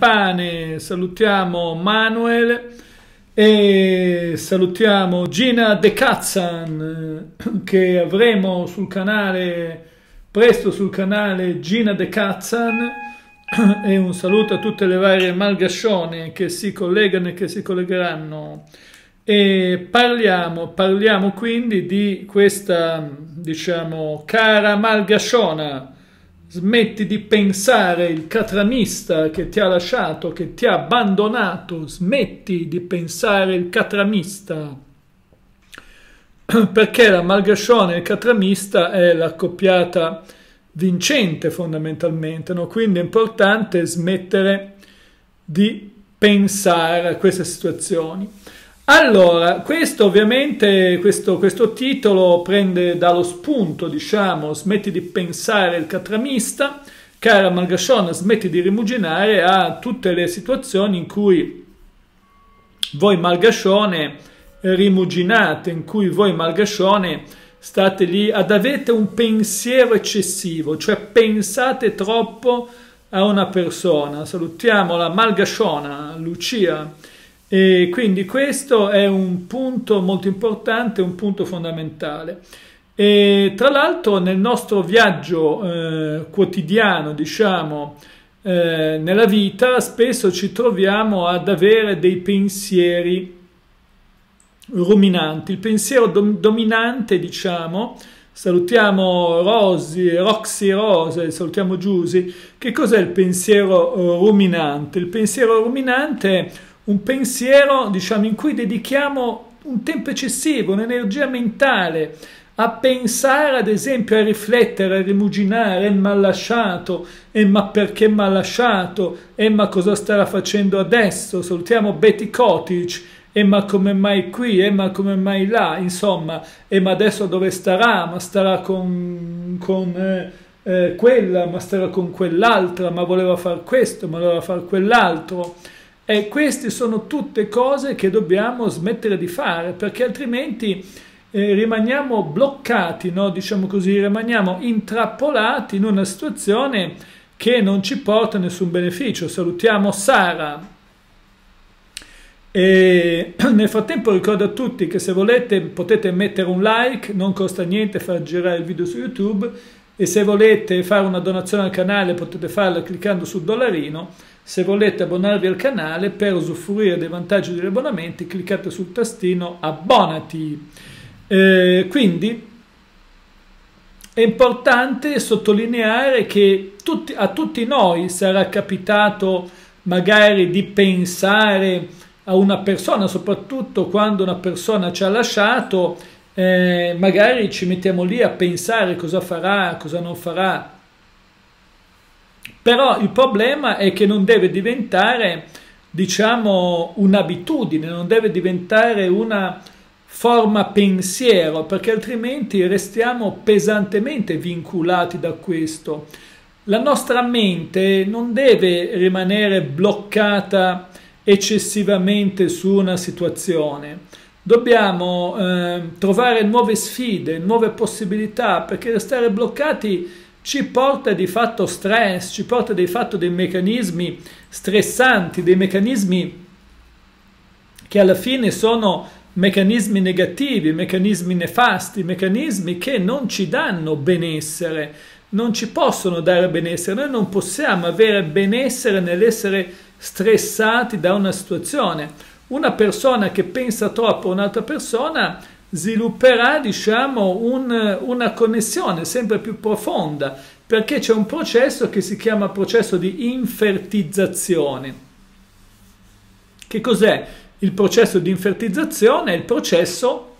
campane salutiamo Manuel e salutiamo Gina De Katzan che avremo sul canale presto sul canale Gina De Katzan e un saluto a tutte le varie malgascione che si collegano e che si collegheranno. E parliamo, parliamo quindi di questa diciamo cara malgasciona smetti di pensare il catramista che ti ha lasciato, che ti ha abbandonato, smetti di pensare il catramista, perché la malgascione e il catramista è l'accoppiata vincente fondamentalmente, no? quindi è importante smettere di pensare a queste situazioni. Allora, questo ovviamente, questo, questo, titolo prende dallo spunto, diciamo, smetti di pensare il catramista, cara Malgasciona, smetti di rimuginare a tutte le situazioni in cui voi Malgascione rimuginate, in cui voi Malgascione state lì ad avete un pensiero eccessivo, cioè pensate troppo a una persona. Salutiamo la Malgasciona, Lucia e quindi questo è un punto molto importante, un punto fondamentale. E tra l'altro nel nostro viaggio eh, quotidiano, diciamo, eh, nella vita, spesso ci troviamo ad avere dei pensieri ruminanti. Il pensiero dom- dominante, diciamo, salutiamo Rosy, Roxy Rose, salutiamo Giusy. Che cos'è il pensiero eh, ruminante? Il pensiero ruminante è un pensiero, diciamo, in cui dedichiamo un tempo eccessivo, un'energia mentale a pensare, ad esempio, a riflettere, a rimuginare, e mi ha lasciato, e ma perché mi ha lasciato, e ma cosa starà facendo adesso, salutiamo Betty Cottage, e ma come mai qui, e ma come mai là, insomma, e ma adesso dove starà, ma starà con, con eh, eh, quella, ma starà con quell'altra, ma voleva fare questo, ma voleva fare quell'altro. E queste sono tutte cose che dobbiamo smettere di fare perché altrimenti eh, rimaniamo bloccati, no? diciamo così, rimaniamo intrappolati in una situazione che non ci porta nessun beneficio. Salutiamo Sara. E nel frattempo ricordo a tutti che se volete potete mettere un like, non costa niente far girare il video su YouTube e se volete fare una donazione al canale potete farla cliccando sul dollarino se volete abbonarvi al canale per usufruire dei vantaggi degli abbonamenti cliccate sul tastino abbonati. Eh, quindi è importante sottolineare che tutti, a tutti noi sarà capitato magari di pensare a una persona, soprattutto quando una persona ci ha lasciato, eh, magari ci mettiamo lì a pensare cosa farà, cosa non farà, però il problema è che non deve diventare, diciamo, un'abitudine, non deve diventare una forma pensiero, perché altrimenti restiamo pesantemente vinculati da questo. La nostra mente non deve rimanere bloccata eccessivamente su una situazione. Dobbiamo eh, trovare nuove sfide, nuove possibilità, perché restare bloccati ci porta di fatto stress, ci porta di fatto dei meccanismi stressanti, dei meccanismi che alla fine sono meccanismi negativi, meccanismi nefasti, meccanismi che non ci danno benessere, non ci possono dare benessere. Noi non possiamo avere benessere nell'essere stressati da una situazione. Una persona che pensa troppo a un'altra persona svilupperà diciamo, un, una connessione sempre più profonda perché c'è un processo che si chiama processo di infertizzazione. Che cos'è il processo di infertizzazione? È il processo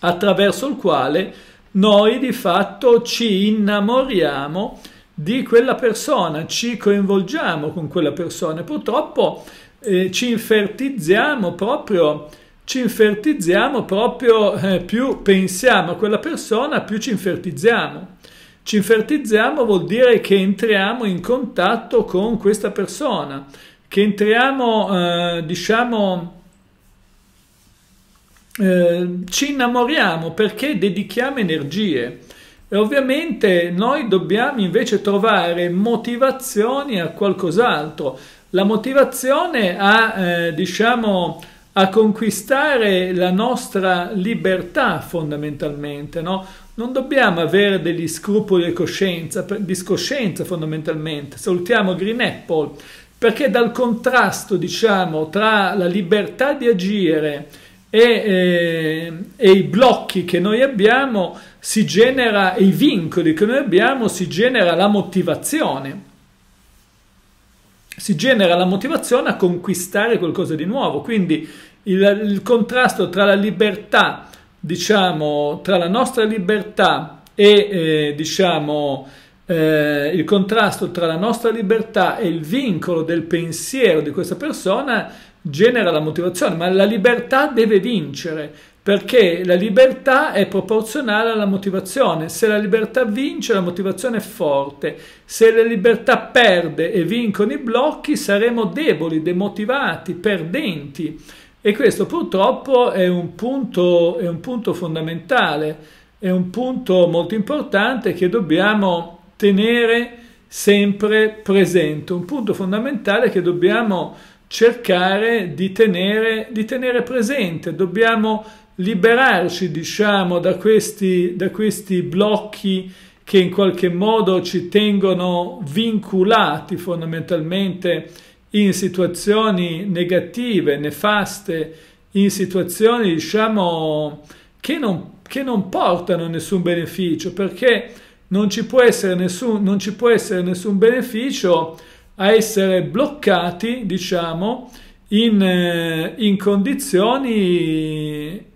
attraverso il quale noi di fatto ci innamoriamo di quella persona, ci coinvolgiamo con quella persona. Purtroppo eh, ci infertizziamo proprio ci infertizziamo proprio eh, più pensiamo a quella persona, più ci infertizziamo. Ci infertizziamo vuol dire che entriamo in contatto con questa persona, che entriamo, eh, diciamo, eh, ci innamoriamo perché dedichiamo energie. E ovviamente noi dobbiamo invece trovare motivazioni a qualcos'altro. La motivazione a, eh, diciamo, a conquistare la nostra libertà fondamentalmente, no? Non dobbiamo avere degli scrupoli di coscienza, di coscienza fondamentalmente. Salutiamo Green Apple perché dal contrasto, diciamo, tra la libertà di agire e, eh, e i blocchi che noi abbiamo, si genera, i vincoli che noi abbiamo, si genera la motivazione. Si genera la motivazione a conquistare qualcosa di nuovo. Quindi il, il contrasto tra la libertà, diciamo, tra la nostra libertà e, eh, diciamo, eh, il contrasto tra la nostra libertà e il vincolo del pensiero di questa persona genera la motivazione, ma la libertà deve vincere perché la libertà è proporzionale alla motivazione. Se la libertà vince, la motivazione è forte. Se la libertà perde e vincono i blocchi, saremo deboli, demotivati, perdenti. E questo purtroppo è un punto, è un punto fondamentale, è un punto molto importante che dobbiamo tenere sempre presente, un punto fondamentale che dobbiamo cercare di tenere, di tenere presente. Dobbiamo liberarci, diciamo, da questi, da questi blocchi che in qualche modo ci tengono vinculati fondamentalmente in situazioni negative, nefaste, in situazioni, diciamo, che non, che non portano nessun beneficio, perché non ci può essere nessun, non ci può essere nessun beneficio a essere bloccati, diciamo, in, eh, in condizioni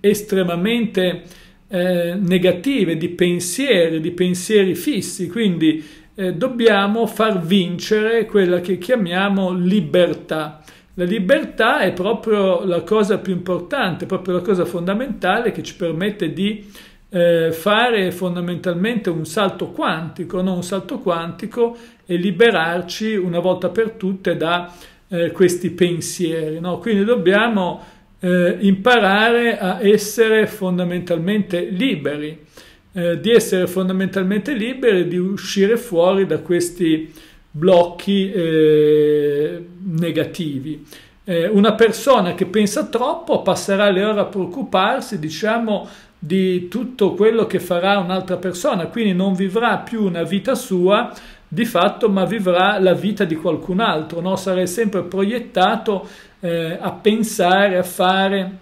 estremamente eh, negative, di pensieri, di pensieri fissi. Quindi eh, dobbiamo far vincere quella che chiamiamo libertà. La libertà è proprio la cosa più importante, proprio la cosa fondamentale che ci permette di eh, fare fondamentalmente un salto quantico, no? un salto quantico e liberarci una volta per tutte da eh, questi pensieri. No? Quindi dobbiamo eh, imparare a essere fondamentalmente liberi, eh, di essere fondamentalmente liberi, di uscire fuori da questi blocchi eh, negativi. Eh, una persona che pensa troppo passerà le ore a preoccuparsi, diciamo, di tutto quello che farà un'altra persona, quindi non vivrà più una vita sua di fatto, ma vivrà la vita di qualcun altro, no? sarà sempre proiettato eh, a pensare, a fare.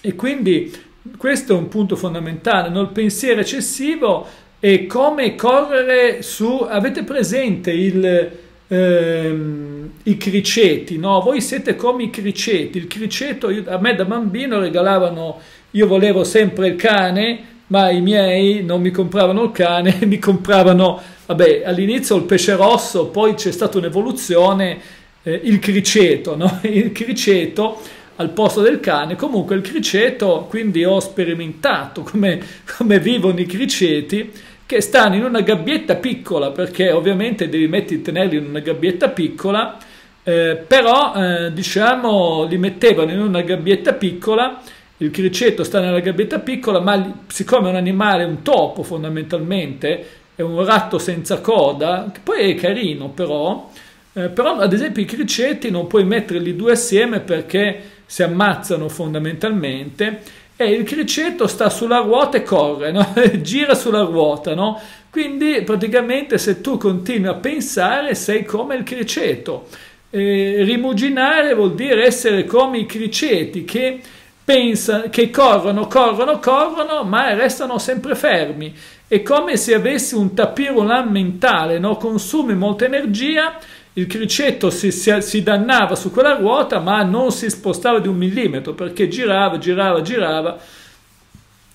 E quindi questo è un punto fondamentale, no? il pensiero eccessivo è come correre su, avete presente il, ehm, i criceti, no? voi siete come i criceti, il criceto, io, a me da bambino regalavano io volevo sempre il cane, ma i miei non mi compravano il cane, mi compravano, vabbè, all'inizio il pesce rosso, poi c'è stata un'evoluzione, eh, il criceto, no? Il criceto al posto del cane. Comunque il criceto, quindi ho sperimentato come, come vivono i criceti, che stanno in una gabbietta piccola, perché ovviamente devi mettere, tenerli in una gabbietta piccola, eh, però eh, diciamo li mettevano in una gabbietta piccola il criceto sta nella gabbietta piccola, ma siccome è un animale, un topo fondamentalmente, è un ratto senza coda, che poi è carino però, eh, però ad esempio i criceti non puoi metterli due assieme perché si ammazzano fondamentalmente e il criceto sta sulla ruota e corre, no? gira sulla ruota, no? quindi praticamente se tu continui a pensare sei come il criceto. Eh, rimuginare vuol dire essere come i criceti che pensano, che corrono, corrono, corrono, ma restano sempre fermi. È come se avessi un tapirulan mentale, no? consumi molta energia, il cricetto si, si, si, dannava su quella ruota, ma non si spostava di un millimetro perché girava, girava, girava.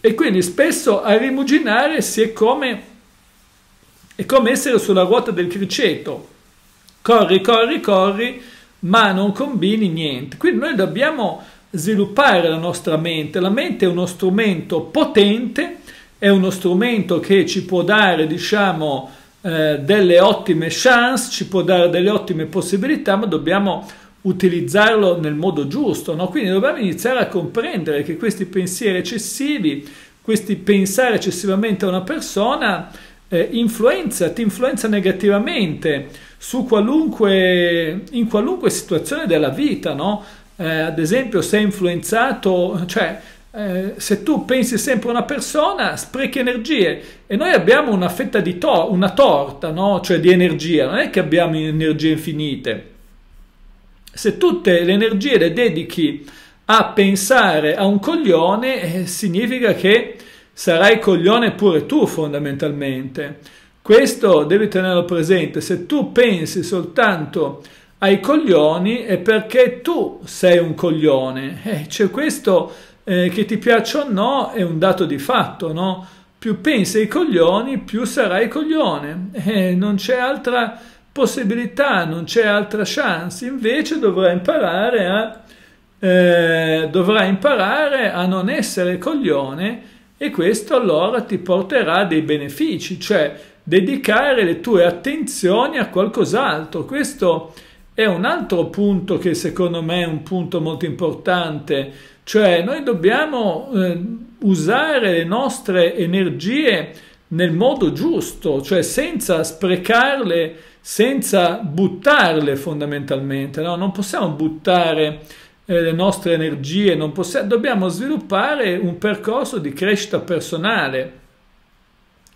E quindi spesso a rimuginare si è come, è come essere sulla ruota del criceto. Corri, corri, corri, ma non combini niente. Quindi noi dobbiamo sviluppare la nostra mente. La mente è uno strumento potente, è uno strumento che ci può dare, diciamo, eh, delle ottime chance, ci può dare delle ottime possibilità, ma dobbiamo utilizzarlo nel modo giusto. No? Quindi dobbiamo iniziare a comprendere che questi pensieri eccessivi, questi pensare eccessivamente a una persona eh, influenza, ti influenza negativamente su qualunque, in qualunque situazione della vita, no? Eh, ad esempio, sei influenzato, cioè eh, se tu pensi sempre a una persona, sprechi energie e noi abbiamo una fetta di to- una torta, no? cioè di energia, non è che abbiamo energie infinite. Se tutte le energie le dedichi a pensare a un coglione, eh, significa che sarai coglione pure tu fondamentalmente. Questo devi tenerlo presente, se tu pensi soltanto ai coglioni è perché tu sei un coglione, eh, cioè questo eh, che ti piaccia o no è un dato di fatto, no? Più pensi ai coglioni, più sarai coglione, eh, non c'è altra possibilità, non c'è altra chance, invece dovrai imparare a, eh, dovrai imparare a non essere coglione e questo allora ti porterà dei benefici, cioè dedicare le tue attenzioni a qualcos'altro. Questo è un altro punto che secondo me è un punto molto importante, cioè noi dobbiamo eh, usare le nostre energie nel modo giusto, cioè senza sprecarle, senza buttarle fondamentalmente. No? Non possiamo buttare eh, le nostre energie, possiamo, dobbiamo sviluppare un percorso di crescita personale,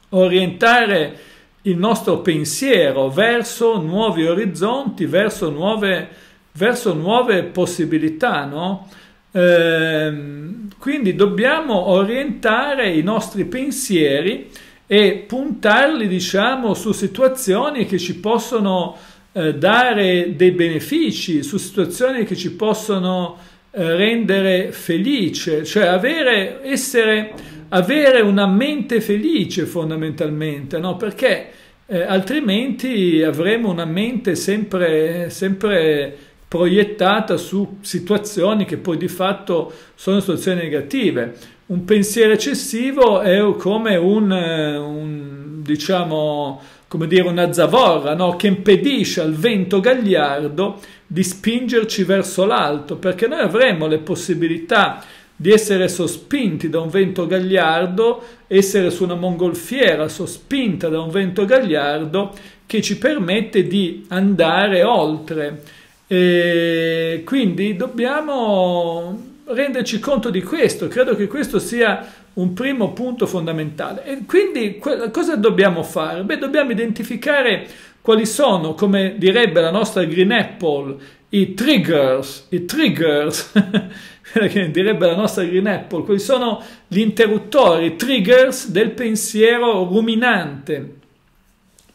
orientare il nostro pensiero verso nuovi orizzonti, verso nuove, verso nuove possibilità, no? Ehm, quindi dobbiamo orientare i nostri pensieri e puntarli, diciamo, su situazioni che ci possono eh, dare dei benefici, su situazioni che ci possono eh, rendere felice, cioè avere, essere, avere una mente felice fondamentalmente, no? Perché eh, altrimenti avremo una mente sempre, sempre proiettata su situazioni che poi di fatto sono situazioni negative. Un pensiero eccessivo è come un, un diciamo, come dire, una zavorra no? che impedisce al vento gagliardo di spingerci verso l'alto, perché noi avremo le possibilità di essere sospinti da un vento gagliardo, essere su una mongolfiera sospinta da un vento gagliardo che ci permette di andare oltre e quindi dobbiamo renderci conto di questo, credo che questo sia un primo punto fondamentale. E quindi cosa dobbiamo fare? Beh, dobbiamo identificare quali sono, come direbbe la nostra Green Apple, i triggers, i triggers, direbbe la nostra Green Apple, quali sono gli interruttori, i triggers del pensiero ruminante.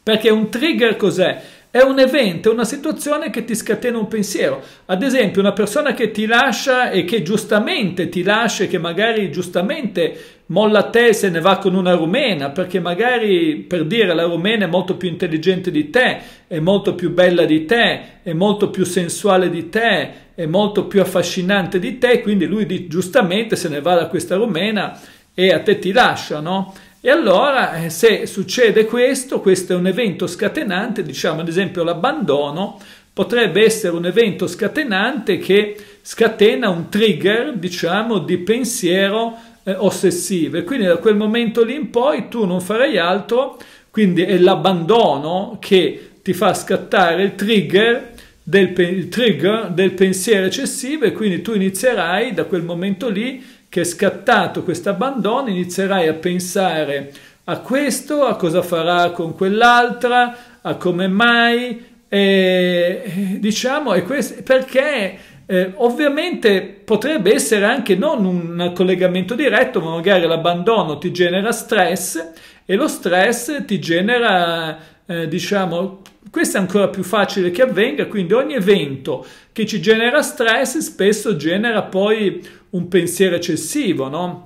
Perché un trigger cos'è? È un evento, è una situazione che ti scatena un pensiero. Ad esempio, una persona che ti lascia e che giustamente ti lascia che magari giustamente molla te e se ne va con una rumena, perché magari per dire la rumena è molto più intelligente di te, è molto più bella di te, è molto più sensuale di te, è molto più affascinante di te, quindi lui giustamente se ne va da questa rumena e a te ti lascia, no? E allora eh, se succede questo, questo è un evento scatenante, diciamo ad esempio l'abbandono, potrebbe essere un evento scatenante che scatena un trigger, diciamo, di pensiero eh, ossessivo. E quindi da quel momento lì in poi tu non farai altro, quindi è l'abbandono che ti fa scattare il trigger del, il trigger del pensiero eccessivo e quindi tu inizierai da quel momento lì che scattato questo abbandono inizierai a pensare a questo, a cosa farà con quell'altra, a come mai, e, diciamo, e questo, perché eh, ovviamente potrebbe essere anche non un collegamento diretto, ma magari l'abbandono ti genera stress e lo stress ti genera, eh, diciamo, questo è ancora più facile che avvenga, quindi ogni evento che ci genera stress spesso genera poi un pensiero eccessivo, no?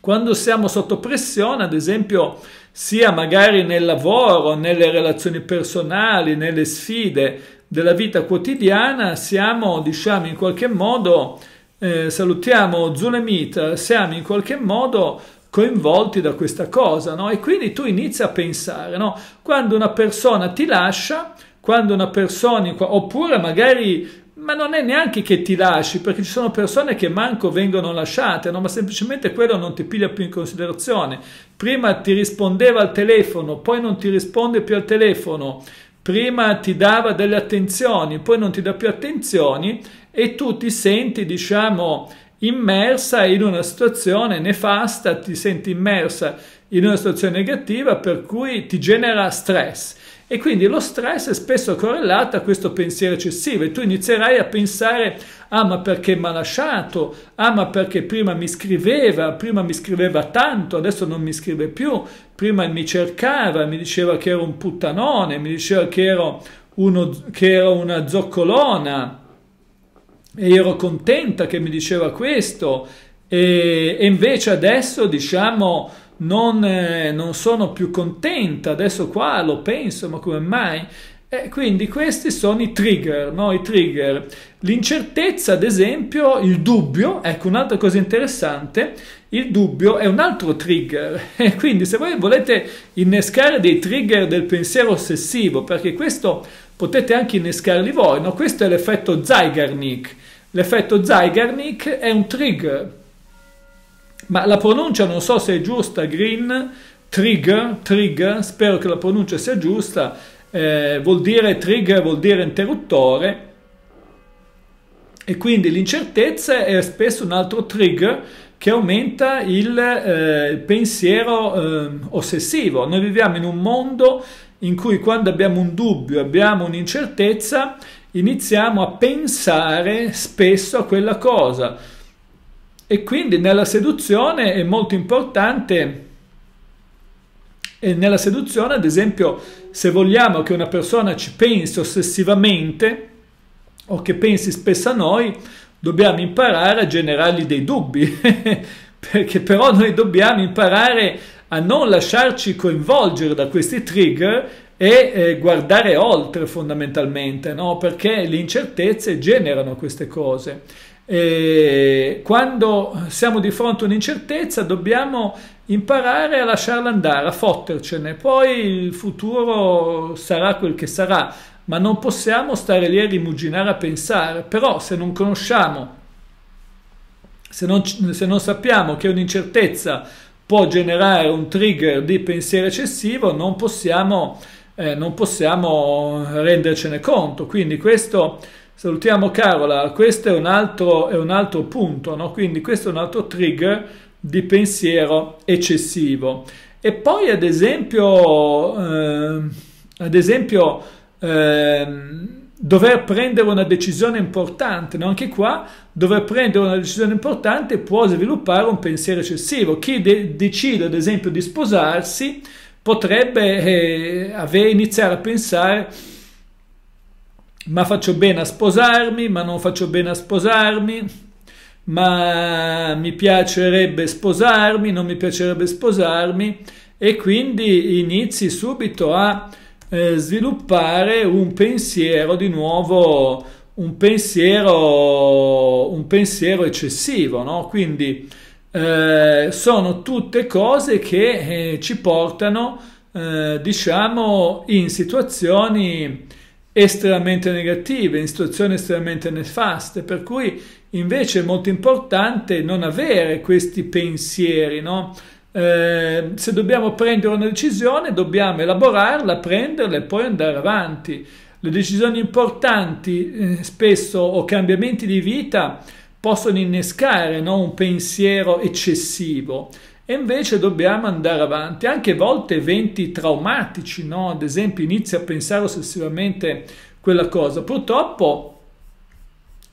Quando siamo sotto pressione, ad esempio, sia magari nel lavoro, nelle relazioni personali, nelle sfide della vita quotidiana, siamo, diciamo, in qualche modo, eh, salutiamo Zulemita, siamo in qualche modo coinvolti da questa cosa, no? E quindi tu inizi a pensare, no? Quando una persona ti lascia, quando una persona, oppure magari ma non è neanche che ti lasci, perché ci sono persone che manco vengono lasciate, no? ma semplicemente quello non ti piglia più in considerazione. Prima ti rispondeva al telefono, poi non ti risponde più al telefono, prima ti dava delle attenzioni, poi non ti dà più attenzioni e tu ti senti, diciamo, immersa in una situazione nefasta, ti senti immersa in una situazione negativa per cui ti genera stress. E quindi lo stress è spesso correlato a questo pensiero eccessivo e tu inizierai a pensare, ah ma perché mi ha lasciato, ah ma perché prima mi scriveva, prima mi scriveva tanto, adesso non mi scrive più, prima mi cercava, mi diceva che ero un puttanone, mi diceva che ero, uno, che ero una zoccolona. E ero contenta che mi diceva questo. E, e invece adesso diciamo non, eh, non, sono più contenta, adesso qua lo penso, ma come mai? E quindi questi sono i trigger, no? I trigger. L'incertezza, ad esempio, il dubbio, ecco un'altra cosa interessante, il dubbio è un altro trigger. E quindi se voi volete innescare dei trigger del pensiero ossessivo, perché questo potete anche innescarli voi, no? Questo è l'effetto Zeigarnik. L'effetto Zeigarnik è un trigger ma la pronuncia non so se è giusta, green, trigger, trigger, spero che la pronuncia sia giusta, eh, vuol dire trigger, vuol dire interruttore e quindi l'incertezza è spesso un altro trigger che aumenta il eh, pensiero eh, ossessivo. Noi viviamo in un mondo in cui quando abbiamo un dubbio, abbiamo un'incertezza, iniziamo a pensare spesso a quella cosa e quindi nella seduzione è molto importante, e nella seduzione ad esempio se vogliamo che una persona ci pensi ossessivamente o che pensi spesso a noi, dobbiamo imparare a generargli dei dubbi, perché però noi dobbiamo imparare a non lasciarci coinvolgere da questi trigger e eh, guardare oltre fondamentalmente, no? perché le incertezze generano queste cose. E quando siamo di fronte a un'incertezza dobbiamo imparare a lasciarla andare, a fottercene, poi il futuro sarà quel che sarà, ma non possiamo stare lì a rimuginare, a pensare, però se non conosciamo, se non, se non sappiamo che un'incertezza può generare un trigger di pensiero eccessivo, non possiamo, eh, non possiamo rendercene conto, quindi questo Salutiamo Carola, questo è un altro, è un altro punto, no? quindi questo è un altro trigger di pensiero eccessivo. E poi ad esempio, eh, ad esempio eh, dover prendere una decisione importante, no? anche qua dover prendere una decisione importante può sviluppare un pensiero eccessivo. Chi de- decide ad esempio di sposarsi potrebbe eh, avere, iniziare a pensare ma faccio bene a sposarmi, ma non faccio bene a sposarmi, ma mi piacerebbe sposarmi, non mi piacerebbe sposarmi e quindi inizi subito a eh, sviluppare un pensiero di nuovo, un pensiero, un pensiero eccessivo, no? Quindi eh, sono tutte cose che eh, ci portano, eh, diciamo, in situazioni estremamente negative, in situazioni estremamente nefaste, per cui invece è molto importante non avere questi pensieri, no? eh, se dobbiamo prendere una decisione dobbiamo elaborarla, prenderla e poi andare avanti. Le decisioni importanti eh, spesso o cambiamenti di vita possono innescare no? un pensiero eccessivo e invece dobbiamo andare avanti. Anche a volte eventi traumatici, no? ad esempio inizia a pensare ossessivamente quella cosa. Purtroppo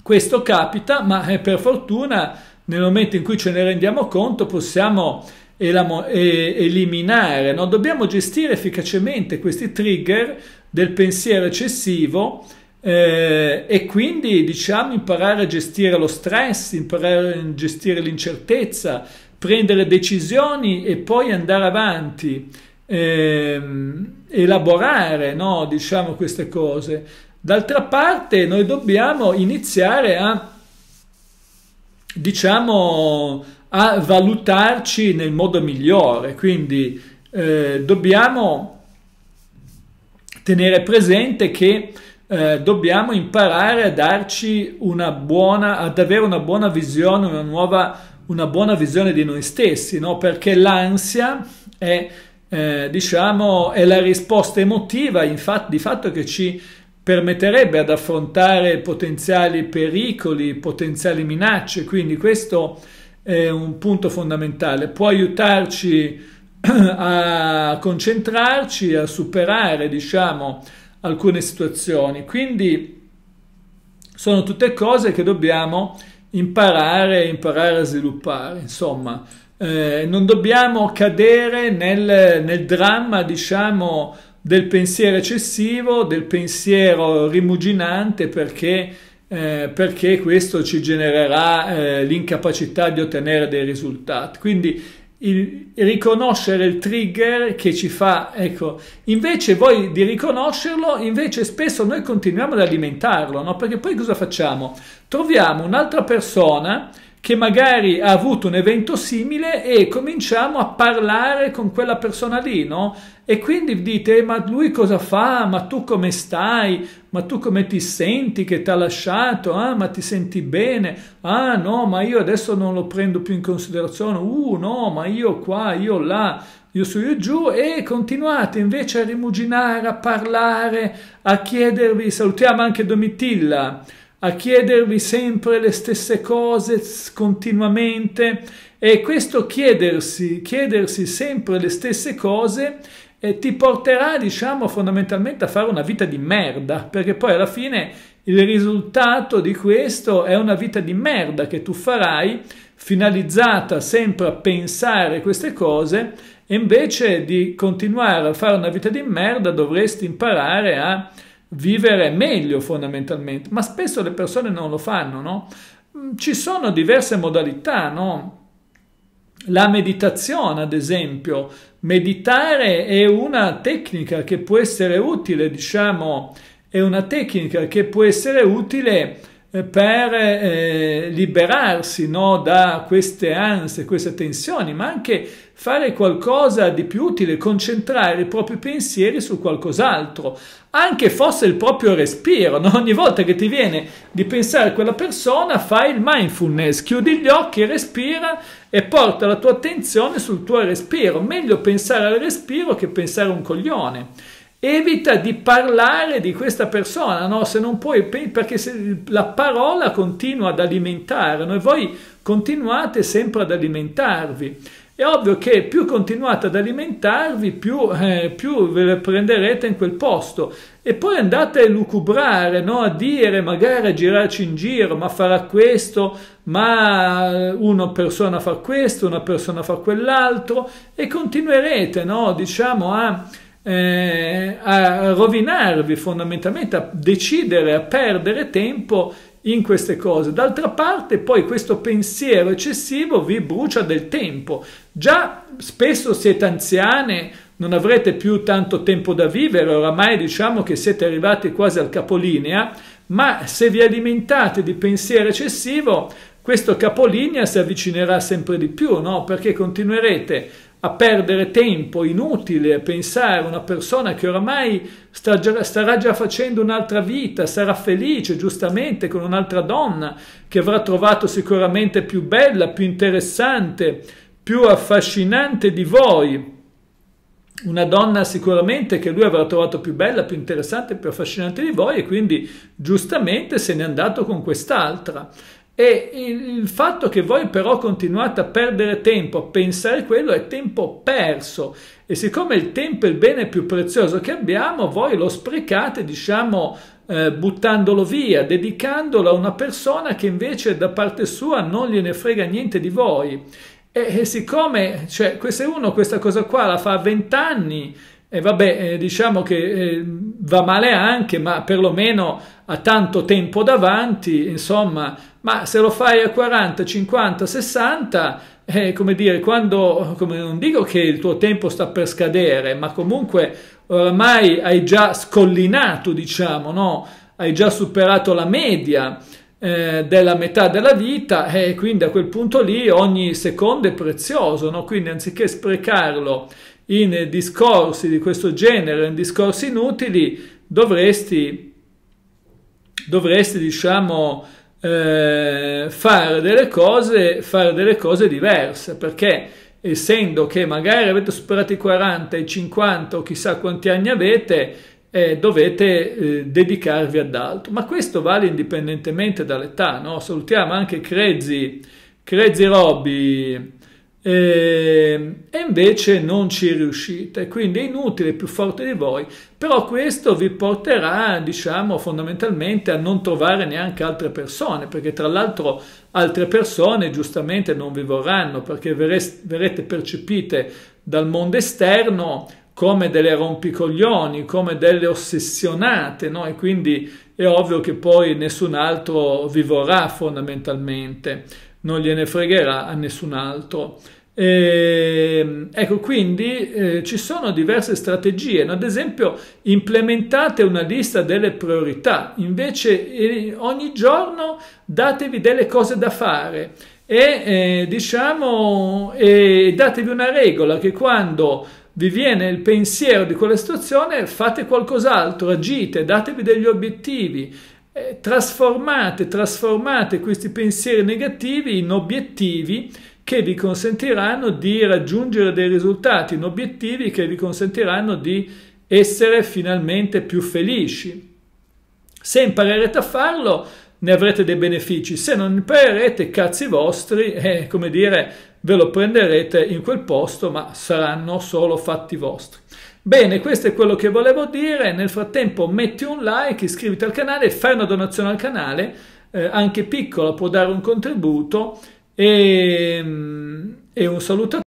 questo capita, ma eh, per fortuna nel momento in cui ce ne rendiamo conto possiamo eliminare, no? dobbiamo gestire efficacemente questi trigger del pensiero eccessivo eh, e quindi diciamo imparare a gestire lo stress, imparare a gestire l'incertezza, prendere decisioni e poi andare avanti, ehm, elaborare no, diciamo, queste cose. D'altra parte noi dobbiamo iniziare a, diciamo, a valutarci nel modo migliore, quindi eh, dobbiamo tenere presente che eh, dobbiamo imparare a darci una buona, ad avere una buona visione, una nuova, una buona visione di noi stessi, no? perché l'ansia è, eh, diciamo, è la risposta emotiva infatti, di fatto che ci permetterebbe ad affrontare potenziali pericoli, potenziali minacce, quindi questo è un punto fondamentale, può aiutarci a concentrarci, a superare, diciamo, alcune situazioni. Quindi sono tutte cose che dobbiamo imparare, imparare a sviluppare. Insomma, eh, non dobbiamo cadere nel, nel dramma, diciamo, del pensiero eccessivo, del pensiero rimuginante perché, eh, perché questo ci genererà eh, l'incapacità di ottenere dei risultati. Quindi il, riconoscere il trigger che ci fa, ecco, invece voi di riconoscerlo, invece spesso noi continuiamo ad alimentarlo, no? Perché poi cosa facciamo? Troviamo un'altra persona che magari ha avuto un evento simile e cominciamo a parlare con quella persona lì, no? E quindi dite, ma lui cosa fa? Ma tu come stai? Ma tu come ti senti che ti ha lasciato? Ah, ma ti senti bene? Ah, no, ma io adesso non lo prendo più in considerazione. Uh, no, ma io qua, io là, io su, io giù. E continuate invece a rimuginare, a parlare, a chiedervi, salutiamo anche Domitilla, a chiedervi sempre le stesse cose continuamente e questo chiedersi, chiedersi sempre le stesse cose eh, ti porterà, diciamo, fondamentalmente a fare una vita di merda, perché poi alla fine il risultato di questo è una vita di merda che tu farai finalizzata sempre a pensare queste cose e invece di continuare a fare una vita di merda dovresti imparare a vivere meglio fondamentalmente, ma spesso le persone non lo fanno, no? Mm, ci sono diverse modalità, no? La meditazione, ad esempio, meditare è una tecnica che può essere utile, diciamo, è una tecnica che può essere utile per eh, liberarsi no, da queste ansie, queste tensioni, ma anche fare qualcosa di più utile, concentrare i propri pensieri su qualcos'altro, anche fosse il proprio respiro. No? Ogni volta che ti viene di pensare a quella persona, fai il mindfulness, chiudi gli occhi, respira e porta la tua attenzione sul tuo respiro. Meglio pensare al respiro che pensare a un coglione evita di parlare di questa persona, no? Se non puoi, perché la parola continua ad alimentare, no? e voi continuate sempre ad alimentarvi. È ovvio che più continuate ad alimentarvi, più, eh, più ve le prenderete in quel posto. E poi andate a lucubrare, no? a dire, magari a girarci in giro, ma farà questo, ma una persona fa questo, una persona fa quell'altro, e continuerete, no? diciamo, a eh, a rovinarvi fondamentalmente, a decidere, a perdere tempo in queste cose. D'altra parte, poi questo pensiero eccessivo vi brucia del tempo. Già spesso siete anziane, non avrete più tanto tempo da vivere, oramai diciamo che siete arrivati quasi al capolinea, ma se vi alimentate di pensiero eccessivo, questo capolinea si avvicinerà sempre di più, no? Perché continuerete a perdere tempo inutile pensare a una persona che oramai sta starà già facendo un'altra vita, sarà felice giustamente con un'altra donna che avrà trovato sicuramente più bella, più interessante, più affascinante di voi. Una donna sicuramente che lui avrà trovato più bella, più interessante, più affascinante di voi e quindi giustamente se n'è andato con quest'altra. E il fatto che voi però continuate a perdere tempo a pensare quello è tempo perso e siccome il tempo è il bene più prezioso che abbiamo, voi lo sprecate, diciamo, eh, buttandolo via, dedicandolo a una persona che invece da parte sua non gliene frega niente di voi. E, e siccome, cioè, se uno questa cosa qua la fa a 20 anni, e vabbè, eh, diciamo che eh, va male anche, ma perlomeno ha tanto tempo davanti, insomma, ma se lo fai a 40, 50, 60, eh, come dire, quando, come non dico che il tuo tempo sta per scadere, ma comunque oramai hai già scollinato, diciamo, no? Hai già superato la media eh, della metà della vita e eh, quindi a quel punto lì ogni secondo è prezioso, no? Quindi anziché sprecarlo in discorsi di questo genere, in discorsi inutili, dovresti, dovresti diciamo, eh, fare, delle cose, fare delle cose diverse, perché essendo che magari avete superato i 40, i 50 o chissà quanti anni avete, eh, dovete eh, dedicarvi ad altro. Ma questo vale indipendentemente dall'età, no? Salutiamo anche Crezzi, Crezzi Robby, eh, e invece non ci riuscite, quindi è inutile, è più forte di voi, però questo vi porterà, diciamo, fondamentalmente a non trovare neanche altre persone, perché tra l'altro altre persone giustamente non vi vorranno, perché verrete percepite dal mondo esterno come delle rompicoglioni, come delle ossessionate, no? E quindi è ovvio che poi nessun altro vi vorrà fondamentalmente, non gliene fregherà a nessun altro. Eh, ecco, quindi eh, ci sono diverse strategie, ad esempio implementate una lista delle priorità, invece eh, ogni giorno datevi delle cose da fare. E eh, diciamo datevi una regola che quando vi viene il pensiero di quella situazione fate qualcos'altro, agite, datevi degli obiettivi, eh, trasformate, trasformate questi pensieri negativi in obiettivi che vi consentiranno di raggiungere dei risultati, in obiettivi che vi consentiranno di essere finalmente più felici. Se imparerete a farlo, ne avrete dei benefici. Se non imparerete, cazzi vostri, eh, come dire, ve lo prenderete in quel posto, ma saranno solo fatti vostri. Bene, questo è quello che volevo dire. Nel frattempo metti un like, iscriviti al canale, fai una donazione al canale, eh, anche piccola può dare un contributo e, e un saluto a